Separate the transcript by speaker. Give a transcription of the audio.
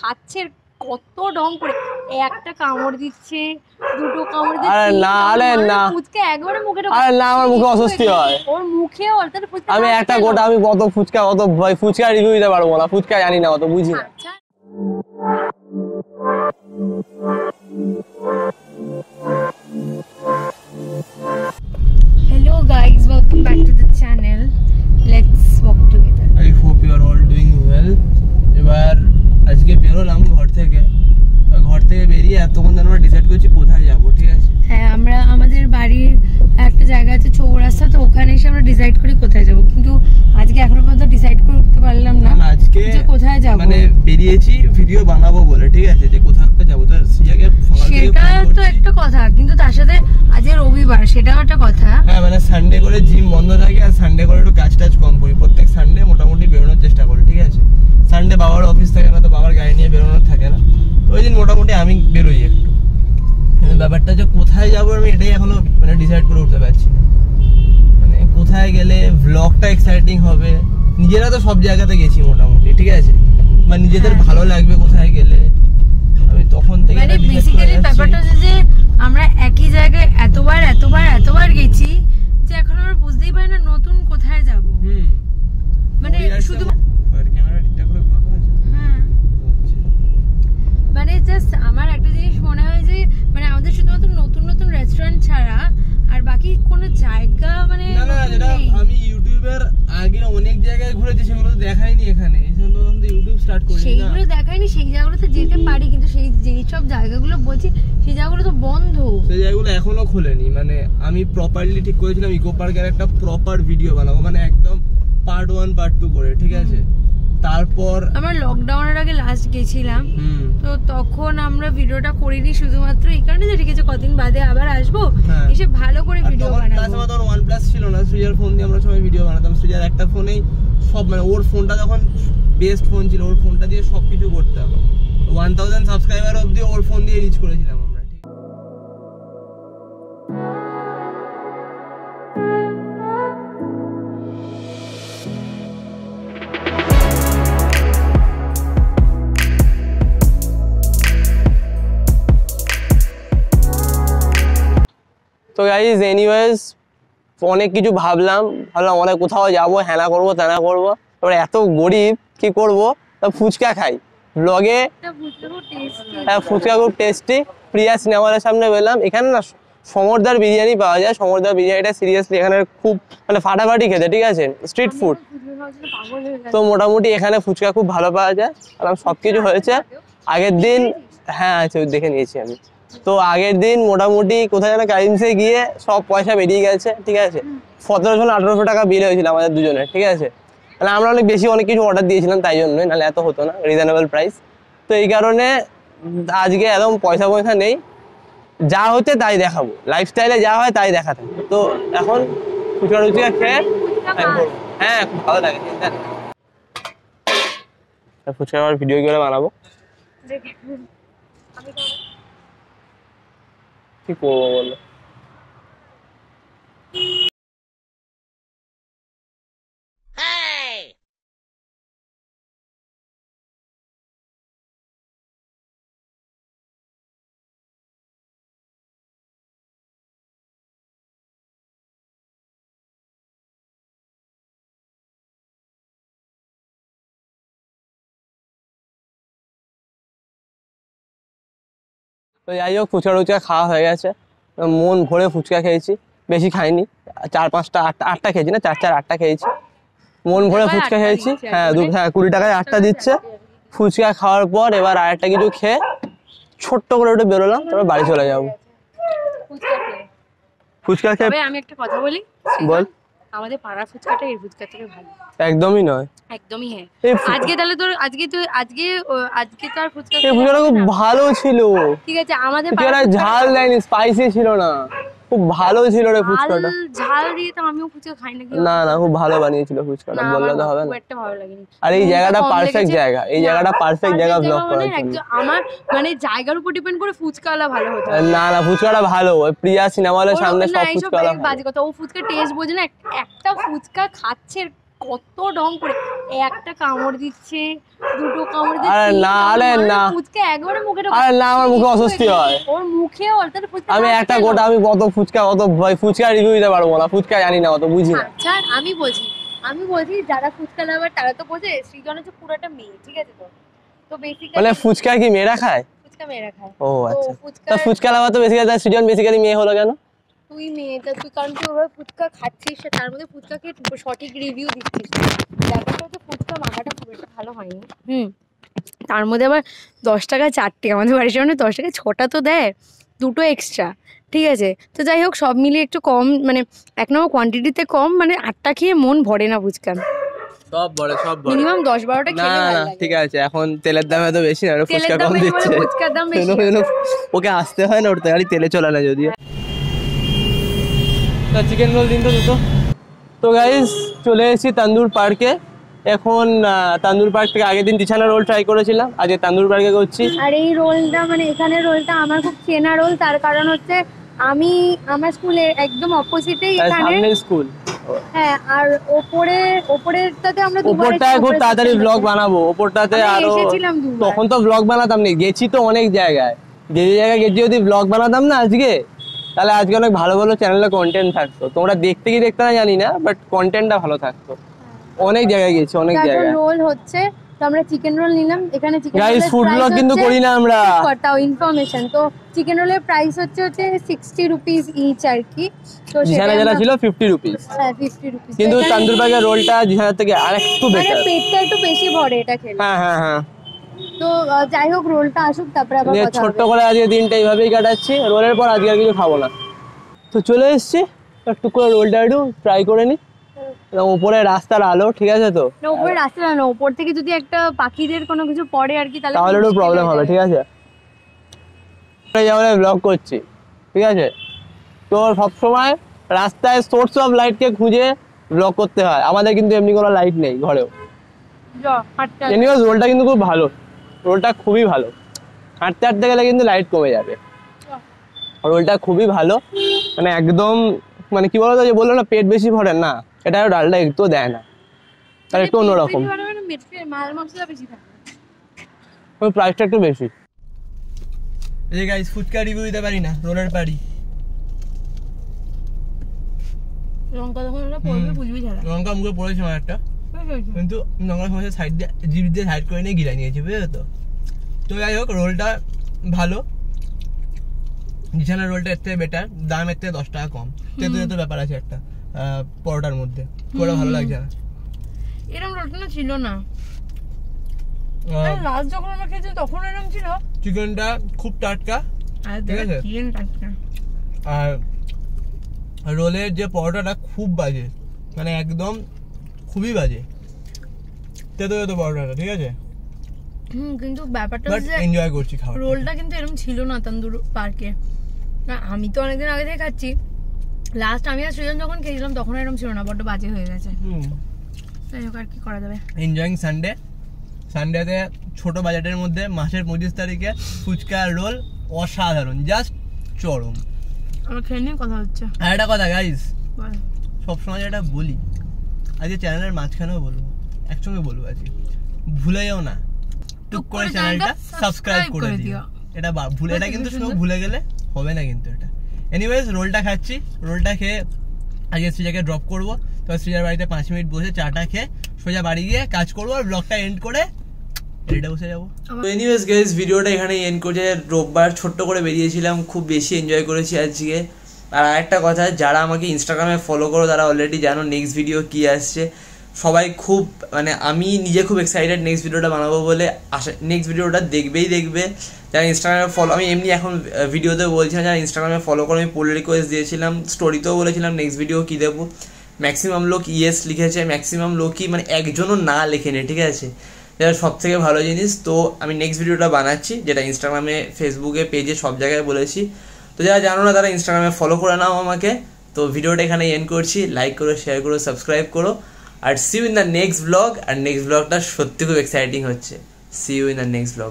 Speaker 1: খাচ্ছে কত ডং করে একটা কামড় দিচ্ছে দুটো কামড় দিচ্ছে
Speaker 2: আরে না, আরে না।
Speaker 1: ফুচকা একবারে মুখে।
Speaker 2: আরে না, আমার মুখে অস্বস্তি হয়।
Speaker 1: ওর মুখে ওর তার ফুচকা
Speaker 2: আমি একটা গোটা আমি কত ফুচকা কত ভাই ফুচকা রিভিউ দিতে পারব না ফুচকা জানি না অত বুঝি না
Speaker 1: আচ্ছা ওখানে এসে আমরা ডিসাইড করি কোথায় যাব। কিন্তু আজকে এখনও পর্যন্ত ডিসাইড করতে পারলাম না
Speaker 2: আজকে
Speaker 1: যে কোথায় যাব।
Speaker 2: মানে বেরিয়েছি ভিডিও বানাবো বলে ঠিক আছে? যে কোথাও একটা যাব। তো সিয়াকে
Speaker 1: সেটা তো একটা কথা কিন্তু তার সাথে আজকে রবিবার সেটাও একটা কথা।
Speaker 2: হ্যাঁ মানে সানডে করে জিম বন্ধ থাকে আর সানডে করে একটু কাজ টাজ কম করি। প্রত্যেক সানডে মোটামুটি বেরোনোর চেষ্টা করি ঠিক আছে? সানডে বাবার অফিস থাকে না তো বাবার গাড়ি নিয়ে বেরোনোর থাকে না। তো ওই দিন মোটামুটি আমি বেরোই একটু। ব্যাপারটা যে কোথায় যাব আমি এটাই এখনও মানে ডিসাইড করে উঠতে পারছি না। মানে কোথায় গেলে ভ্লগটা এক্সাইটিং হবে? নিজেরা তো সব জায়গাতে গেছি মোটামুটি ঠিক আছে? বা নিজেদের
Speaker 1: হ্যাঁ।
Speaker 2: ভালো লাগবে কোথায় গেলে। আমি তখন থেকে
Speaker 1: মানে বেসিক্যালি ব্যাপারটা হচ্ছে যে আমরা একই জায়গায় এতবার এতবার এতবার গেছি যে এখন আমরা বুঝতেই পারি না নতুন কোথায় যাব।
Speaker 2: হুম।
Speaker 1: মানে শুধু
Speaker 2: সামনে- ক্যামেরা ঠিকঠাক করে ভালো আছে।
Speaker 1: হ্যাঁ। মানে জাস্ট আমার একটা জিনিস মনে হয় যে মানে আমাদের শুধুমাত্র নতুন নতুন রেস্টুরেন্ট ছাড়া আর বাকি কোনো জায়গা মানে
Speaker 2: না না যেটা আমি ইউটিউবের আগে অনেক জায়গায় ঘুরেছি সেগুলো দেখাইনি এখানে। তো ইউটিউব স্টার্ট করিনি না।
Speaker 1: সেইগুলো দেখায়নি সেই জায়গাগুলোতে যেতে পারি কিন্তু সেই যেই সব জায়গাগুলো বলছি সেই জায়গাগুলো তো বন্ধ।
Speaker 2: সেই জায়গাগুলো এখনও খোলেনি মানে আমি প্রপারলি ঠিক করেছিলাম ইকো পার্কের একটা প্রপার ভিডিও বানাবো মানে একদম পার্ট ওয়ান পার্ট টু করে ঠিক আছে? তারপর
Speaker 1: আমরা লকডাউনের আগে লাস্ট গেছিলাম। তো তখন আমরা ভিডিওটা করিনি শুধুমাত্র এই কারণে যে ঠিক আছে কদিন বাদে আবার আসব।
Speaker 2: হ্যাঁ।
Speaker 1: এসে ভালো করে ভিডিও
Speaker 2: তখন
Speaker 1: বানাবো।
Speaker 2: তখন ওয়ান প্লাস ছিল না সৃজার ফোন দিয়ে আমরা সবাই ভিডিও বানাতাম। সৃজার একটা ফোনেই সব মানে ওর ফোনটা যখন বেস্ট ফোন ছিল ওর ফোনটা দিয়ে সব কিছু করতাম ওয়ান থাউজেন্ড সাবস্ক্রাইবার অবধি ওর ফোন দিয়ে রিচ করেছিলাম। তো গাইজ এনিওয়েজ অনেক কিছু ভাবলাম। ভাবলাম অনেক কোথাও যাব হ্যানা করব ত্যানা করব। এবার এত গরিব কি করব? তা ফুচকা খাই। ব্লগে হ্যাঁ ফুচকা খুব টেস্টি প্রিয়া সিনেমার সামনে পেলাম এখানে না সমরদার বিরিয়ানি পাওয়া যায়। সমরদার বিরিয়ানিটা সিরিয়াসলি এখানে খুব মানে ফাটাফাটি খেতে ঠিক আছে? স্ট্রিট ফুড তো মোটামুটি এখানে ফুচকা খুব ভালো পাওয়া যায়। আর সব কিছু হয়েছে আগের দিন হ্যাঁ আছে দেখে নিয়েছি আমি। তো আগের দিন মোটামুটি কোথায় যেন কাইমসে গিয়ে সব পয়সা বেরিয়ে গেছে ঠিক আছে? সতেরোশো না আঠারোশো টাকা বিল হয়েছিল আমাদের দুজনের ঠিক আছে? তাহলে আমরা অনেক বেশি অনেক কিছু অর্ডার দিয়েছিলাম তাই জন্যই নাহলে এত হতো না রিজনেবল প্রাইস তো এই কারণে আজকে একদম পয়সা পয়সা নেই। যা হচ্ছে তাই দেখাবো। লাইফস্টাইলে যা হয় তাই দেখাতে। তো এখন ফুচকা টুচকা খেয়ে হ্যাঁ খুব ভালো লাগে। ফুচকা আবার ভিডিও করে বানাবো। কি করব বলো তো যাই হোক ফুচকা টুচকা খাওয়া হয়ে গেছে। মন ভরে ফুচকা খেয়েছি। বেশি খাইনি। চার পাঁচটা আটটা আটটা খেয়েছি না চার চার আটটা খেয়েছি। মন ভরে ফুচকা খেয়েছি। হ্যাঁ দু হ্যাঁ কুড়ি টাকায় আটটা দিচ্ছে ফুচকা খাওয়ার পর এবার আর আরেকটা কিছু খেয়ে ছোট্ট করে একটু বেরোলাম তারপর বাড়ি চলে যাব। ফুচকা খেয়ে।
Speaker 1: আমি একটা কথা বলি?
Speaker 2: বল।
Speaker 1: আমাদের পাড়ার ফুচকাটা এই ফুচকা থেকে ভালো।
Speaker 2: একদমই নয়।
Speaker 1: একদমই হ্যাঁ। আজকে তাহলে তোর আজকে তো আজকে আজকে তো আর ফুচকা
Speaker 2: এই ফুচকাটা খুব ভালো ছিল।
Speaker 1: ঠিক আছে আমাদের পাড়ার
Speaker 2: ঝাল দেয়নি স্পাইসি ছিল না। খুব ভালো ছিল রে ফুচকাটা।
Speaker 1: ঝাল দিয়ে তো আমিও ফুচকা খাই না
Speaker 2: না না খুব ভালো বানিয়েছিল ফুচকাটা বললে তো হবে না।
Speaker 1: একটা ভালো লাগেনি।
Speaker 2: আর এই জায়গাটা পারফেক্ট জায়গা এই জায়গাটা পারফেক্ট জায়গা
Speaker 1: ব্লক
Speaker 2: ব্লগ করার
Speaker 1: মানে
Speaker 2: জন্য।
Speaker 1: আমার মানে জায়গার উপর ডিপেন্ড করে ফুচকাওয়ালা ভালো হতো।
Speaker 2: না না ফুচকাটা ভালো ওই প্রিয়া সিনেমা হলের সামনে সব ফুচকাওয়ালা
Speaker 1: বাজে কথা ও ফুচকা টেস্ট বোঝে না একটা ফুচকা খাচ্ছে কত ঢং করে। একটা কামড় দিচ্ছে দুটো কামড় দিচ্ছে
Speaker 2: আরে না, আরে
Speaker 1: মানে
Speaker 2: না।
Speaker 1: ফুচকা একবারে মুখে ঢোকাচ্ছে।
Speaker 2: আরে না, আমার মুখে অস্বস্তি হয়।
Speaker 1: ওর মুখে ওর তাহলে ফুচকা
Speaker 2: আমি একটা গোটা আমি কত ফুচকা কত ভাই ফুচকা রিভিউ দিতে পারব না ফুচকা জানি না অত বুঝি না।
Speaker 1: আচ্ছা আমি বলছি আমি বলছি যারা ফুচকা লাভার তারা তো বোঝে সৃজন হচ্ছে পুরোটা মেয়ে ঠিক আছে তো? তো বেসিক্যালি
Speaker 2: মানে ফুচকা কি মেয়েরা খায়?
Speaker 1: ফুচকা মেয়েরা খায়।
Speaker 2: ও আচ্ছা।
Speaker 1: ফুচকা
Speaker 2: ফুচকা লাভা তো বেসিক্যালি সৃজন বেসিক্যালি মেয়ে হলো কেন?
Speaker 1: তুই মেয়ে তা তুই কারণ তুই ওভাবে ফুচকা খাচ্ছিস তার মধ্যে ফুচকাকে সঠিক রিভিউ দিচ্ছিস। ব্যাপারটা হচ্ছে ফুচকা মাখাটা খুব একটা ভালো হয়নি। হুম। তার মধ্যে আবার দশ টাকা চারটে আমাদের বাড়ির সামনে দশ টাকা ছটা তো দেয় দুটো এক্সট্রা ঠিক আছে? তো যাই হোক সব মিলিয়ে একটু কম মানে এক নম্বর কোয়ান্টিটিতে কম মানে আটটা খেয়ে মন ভরে না ফুচকা।
Speaker 2: সব বড় সব
Speaker 1: মিনিমাম দশ বারোটা
Speaker 2: না
Speaker 1: খেলে
Speaker 2: না
Speaker 1: ভালো লাগে।
Speaker 2: ঠিক আছে এখন তেলের দাম এত বেশি না ফুচকা কম দিচ্ছে।
Speaker 1: ফুচকার দাম বেশি
Speaker 2: ওকে আসতে হয় না ওর গাড়ি তেলে চলে না যদিও। তা চিকেন রোল দিন তো দুটো। তো গাইস চলে এসেছি তান্দুর পার্কে এখন তান্দুর পার্ক থেকে আগের দিন তিছানা রোল ট্রাই করেছিলাম। আজকে তান্দুর পার্কে করছি।
Speaker 1: আর এই রোলটা মানে এখানে রোলটা আমার খুব চেনা রোল তার কারণ হচ্ছে আমি আমার স্কুলে একদম অপোজিটেই এখানে।
Speaker 2: স্কুল
Speaker 1: হ্যাঁ আর ওপরে ওপরেরটাতে আমরা দুবার
Speaker 2: ওপরটায় খুব তাড়াতাড়ি ব্লগ বানাবো। ওপরটাতে
Speaker 1: আরও।
Speaker 2: তখন তো ব্লগ বানাতাম না গেছি তো অনেক জায়গায়। যে জায়গায় গেছি যদি ব্লগ বানাতাম না আজকে তাহলে আজকে অনেক ভালো ভালো চ্যানেলে কন্টেন্ট থাকতো। তোমরা দেখতে কি দেখতে না জানি না বাট কন্টেন্টটা ভালো থাকতো। অনেক জায়গায় গেছি অনেক জায়গায়।
Speaker 1: রোল হচ্ছে তো আমরা চিকেন রোল নিলাম। এখানে চিকেন
Speaker 2: গাইস ফুড ব্লগ কিন্তু করি না আমরা।
Speaker 1: তাও ইনফরমেশন তো চিকেন রোলের প্রাইস হচ্ছে হচ্ছে সিক্সটি রুপিস ইচ আর কি। তো
Speaker 2: জিসানা যেটা ছিল ফিফটি রুপিস
Speaker 1: হ্যাঁ ফিফটি রুপিস
Speaker 2: কিন্তু তান্দুর পার্কের রোলটা জিসানার থেকে আরেকটু
Speaker 1: মানে
Speaker 2: বেটার
Speaker 1: পেটটা একটু বেশি ভরে এটা খেলে।
Speaker 2: হ্যাঁ হ্যাঁ হ্যাঁ।
Speaker 1: তো যাই হোক রোলটা আসুক তারপরে আবার কথা
Speaker 2: ছোট্ট করে আজকে দিনটা এইভাবেই কাটাচ্ছি। রোলের পর আজকে আর কিছু খাব না। তো চলে এসেছি। একটু করে রোলটা একটু ট্রাই করে নি। উপরে রাস্তার আলো ঠিক আছে তো?
Speaker 1: না উপরে রাস্তা না উপর থেকে যদি একটা পাখিদের কোনো কিছু পড়ে আর কি তাহলে
Speaker 2: তাহলে একটু প্রবলেম হবে ঠিক আছে? যেমন ব্লগ করছি ঠিক আছে? তোর সবসময় রাস্তায় সোর্স অফ লাইটকে খুঁজে ব্লগ করতে হয়। আমাদের কিন্তু এমনি কোনো লাইট নেই ঘরেও। রোলটা কিন্তু খুব ভালো। রোলটা খুবই ভালো। হাঁটতে হাঁটতে গেলে কিন্তু লাইট কমে যাবে। রোলটা খুবই ভালো। মানে একদম মানে কি বলতো যে বলল না পেট বেশি ভরে না। এটা ডালটা একটু দেয় না। আর একটু অন্যরকম।
Speaker 1: মানে মানে
Speaker 2: ওই প্রাইসটা একটু বেশি। এই গাইস ফুচকা রিভিউ দিতে পারি না রোলের পারি
Speaker 1: লঙ্কা যখন ওরা পড়বে বুঝবি ছাড়া
Speaker 2: লঙ্কা মুখে পড়েছে আমার একটা। কিন্তু লঙ্কা সমস্যা সাইড দিয়ে জিপ দিয়ে সাইড করে নিয়ে গিলা নিয়েছে বুঝলে তো তো যাই হোক রোলটা ভালো বিছানার রোলটা এর থেকে বেটার দাম এর থেকে দশ টাকা কম তেতো তেতো ব্যাপার আছে একটা পরোটার মধ্যে পুরো ভালো লাগছে না
Speaker 1: এরকম রোলটা না ছিল না লাস্ট যখন আমরা খেয়েছি তখন এরকম ছিল
Speaker 2: চিকেনটা খুব টাটকা. ঠিক আছে। আর রোলের যে পরোটাটা খুব বাজে মানে একদম খুবই বাজে। তেতো তেতো পরোটাটা ঠিক আছে?
Speaker 1: হুম কিন্তু ব্যাপারটা হচ্ছে
Speaker 2: এনজয় করছি খাবার
Speaker 1: রোলটা কিন্তু এরকম ছিল না তান্দুর পার্কে। না আমি তো অনেকদিন আগে থেকে খাচ্ছি। লাস্ট আমি আর সৃজন যখন খেয়েছিলাম তখন এরকম ছিল না বড্ড বাজে হয়ে গেছে। যাই হোক আর কি করা যাবে?
Speaker 2: এনজয়িং সানডে সানডেতে ছোট বাজেটের মধ্যে মাসের পঁচিশ তারিখে ফুচকা রোল অসাধারণ জাস্ট চরম।
Speaker 1: আমার খেয়ে নিয়ে কথা হচ্ছে।
Speaker 2: আর একটা কথা গাইস। সবসময় যেটা বলি আজকে চ্যানেলের মাঝখানেও বলব একসঙ্গে বলব আজকে। ভুলে যাও না। টুক করে চ্যানেলটা সাবস্ক্রাইব করে দিও। এটা ভুলে এটা কিন্তু শুধু ভুলে গেলে হবে না কিন্তু এটা। এনিওয়েজ রোলটা খাচ্ছি। রোলটা খেয়ে আজকে শ্রীজাকে ড্রপ করব। তো শ্রীজার বাড়িতে পাঁচ মিনিট বসে চাটা খেয়ে সোজা বাড়ি গিয়ে কাজ করব আর ব্লগটা এন্ড করে এটা বসে যাব।
Speaker 1: আমার-
Speaker 3: তো এনিওয়েজ গাইজ ভিডিওটা এখানে এন্ড করছে। রোববার ছোট্ট করে বেরিয়েছিলাম। খুব বেশি এনজয় করেছি আজকে। আর আরেকটা কথা, যারা আমাকে ইনস্টাগ্রামে ফলো করো, তারা অলরেডি জানো নেক্সট ভিডিও কি আসছে। সবাই খুব মানে আমি নিজে খুব এক্সাইটেড নেক্সট ভিডিওটা বানাবো বলে আশা নেক্সট ভিডিওটা দেখবেই দেখবে। যারা ইনস্টাগ্রামে ফলো আমি এমনি এখন ভিডিওতে বলছিলাম যারা ইনস্টাগ্রামে ফলো করে, আমি পোল রিকোয়েস্ট দিয়েছিলাম স্টোরিতেও বলেছিলাম নেক্সট ভিডিও কী দেবো। ম্যাক্সিমাম লোক ইয়েস লিখেছে ম্যাক্সিমাম লোকই মানে একজনও না লেখেনি, ঠিক আছে? যেটা সব থেকে ভালো জিনিস, তো আমি নেক্সট ভিডিওটা বানাচ্ছি, যেটা ইনস্টাগ্রামে ফেসবুকে পেজে সব জায়গায় বলেছি। তো যারা জানো না, তারা ইনস্টাগ্রামে ফলো করে নাও আমাকে। তো ভিডিওটা এখানে এন্ড করছি। লাইক করো শেয়ার করো সাবস্ক্রাইব করো। আর see you in the next blog R next ব্লগটা সত্যি খুব এক্সাইটিং হচ্ছে। See you in the next blog